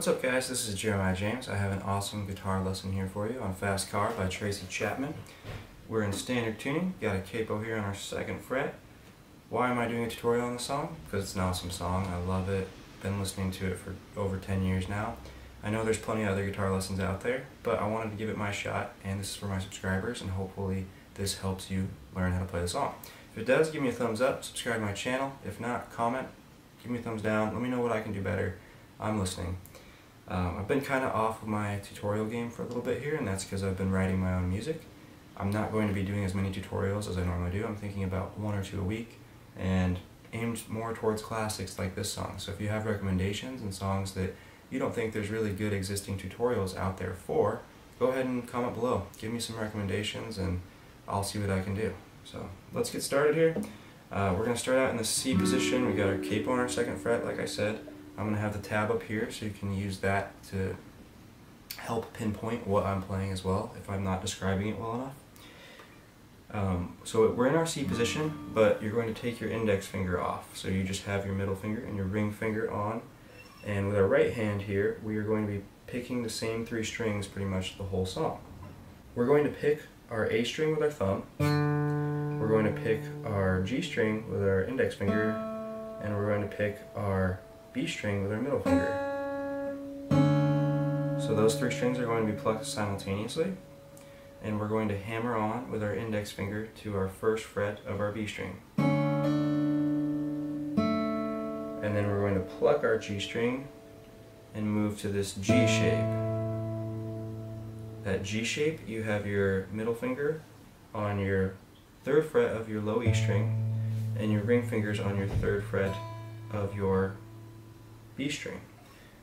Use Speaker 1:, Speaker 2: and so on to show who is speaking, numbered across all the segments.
Speaker 1: What's up guys, this is Jeremiah James. I have an awesome guitar lesson here for you on Fast Car by Tracy Chapman. We're in standard tuning, got a capo here on our second fret. Why am I doing a tutorial on the song? Because it's an awesome song, I love it, been listening to it for over 10 years now. I know there's plenty of other guitar lessons out there, but I wanted to give it my shot, and this is for my subscribers, and hopefully this helps you learn how to play the song. If it does, give me a thumbs up, subscribe to my channel. If not, comment, give me a thumbs down, let me know what I can do better. I'm listening. Um, I've been kind of off of my tutorial game for a little bit here, and that's because I've been writing my own music. I'm not going to be doing as many tutorials as I normally do. I'm thinking about one or two a week, and aimed more towards classics like this song. So if you have recommendations and songs that you don't think there's really good existing tutorials out there for, go ahead and comment below. Give me some recommendations, and I'll see what I can do. So let's get started here. Uh, we're going to start out in the C position. We got our capo on our second fret, like I said. I'm going to have the tab up here so you can use that to help pinpoint what I'm playing as well if I'm not describing it well enough. Um, so we're in our C position, but you're going to take your index finger off. So you just have your middle finger and your ring finger on. And with our right hand here, we are going to be picking the same three strings pretty much the whole song. We're going to pick our A string with our thumb. We're going to pick our G string with our index finger. And we're going to pick our B string with our middle finger. So those three strings are going to be plucked simultaneously and we're going to hammer on with our index finger to our first fret of our B string. And then we're going to pluck our G string and move to this G shape. That G shape, you have your middle finger on your third fret of your low E string and your ring fingers on your third fret of your B string.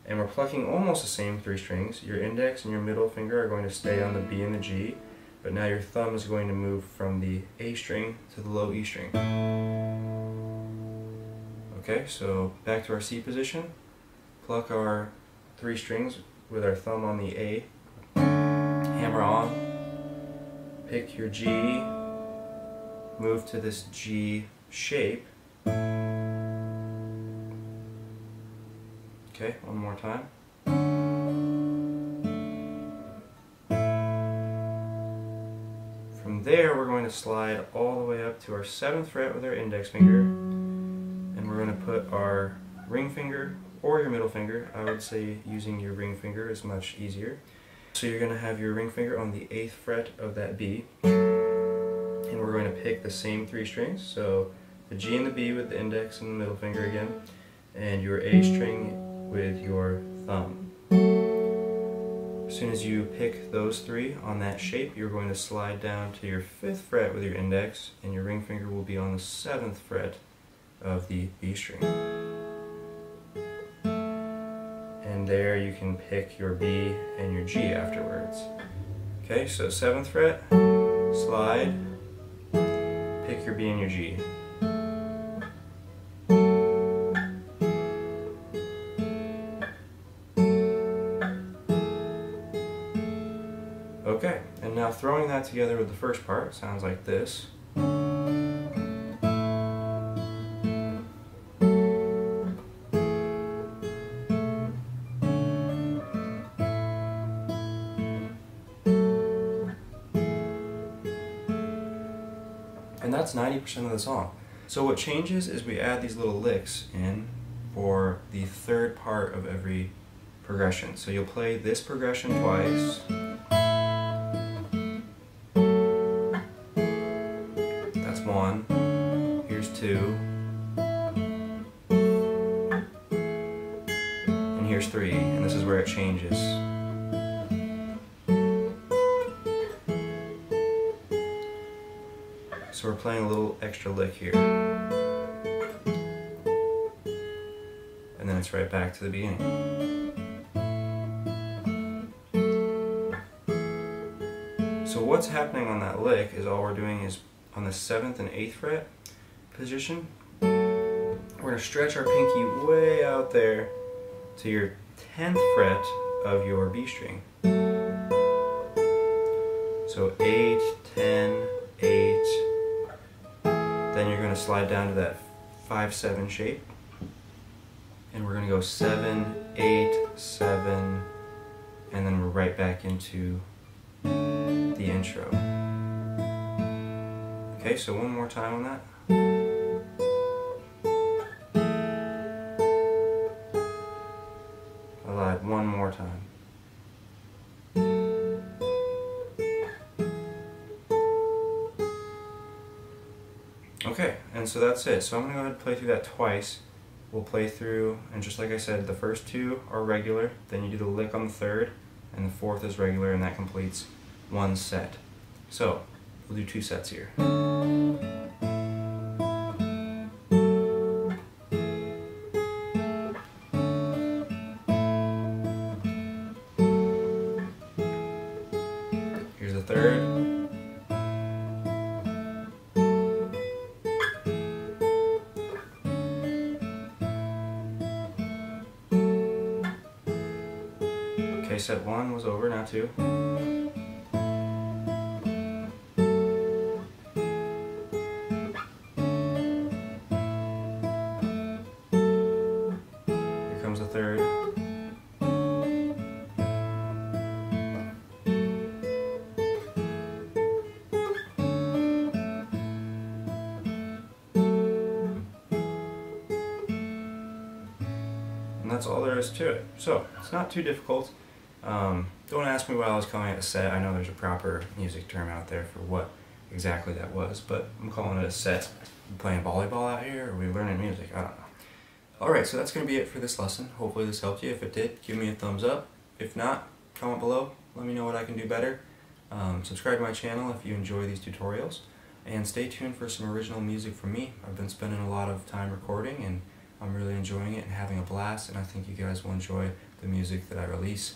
Speaker 1: And we're plucking almost the same three strings. Your index and your middle finger are going to stay on the B and the G, but now your thumb is going to move from the A string to the low E string. Okay, so back to our C position. Pluck our three strings with our thumb on the A. Hammer on. Pick your G. Move to this G shape. Okay, one more time. From there, we're going to slide all the way up to our 7th fret with our index finger, and we're going to put our ring finger or your middle finger. I would say using your ring finger is much easier. So you're going to have your ring finger on the 8th fret of that B, and we're going to pick the same three strings. So the G and the B with the index and the middle finger again, and your A string with your thumb. As soon as you pick those three on that shape, you're going to slide down to your 5th fret with your index, and your ring finger will be on the 7th fret of the B string. And there you can pick your B and your G afterwards. Okay, so 7th fret, slide, pick your B and your G. Okay, and now throwing that together with the first part sounds like this. And that's 90% of the song. So what changes is we add these little licks in for the third part of every progression. So you'll play this progression twice. Two, and here's three, and this is where it changes. So we're playing a little extra lick here. And then it's right back to the beginning. So what's happening on that lick is all we're doing is on the 7th and 8th fret position, we're going to stretch our pinky way out there to your 10th fret of your B string. So 8, 10, 8, then you're going to slide down to that 5-7 shape, and we're going to go 7, eight, seven, and then we're right back into the intro. Okay, so one more time on that. So that's it. So I'm going to go ahead and play through that twice. We'll play through, and just like I said, the first two are regular, then you do the lick on the third, and the fourth is regular, and that completes one set. So, we'll do two sets here. Okay, set one was over, now two. Here comes the third. And that's all there is to it. So, it's not too difficult. Um, don't ask me why I was calling it a set. I know there's a proper music term out there for what exactly that was, but I'm calling it a set. We playing volleyball out here, or are we learning music? I don't know. Alright, so that's going to be it for this lesson. Hopefully this helped you. If it did, give me a thumbs up. If not, comment below. Let me know what I can do better. Um, subscribe to my channel if you enjoy these tutorials. And stay tuned for some original music from me. I've been spending a lot of time recording and I'm really enjoying it and having a blast and I think you guys will enjoy the music that I release.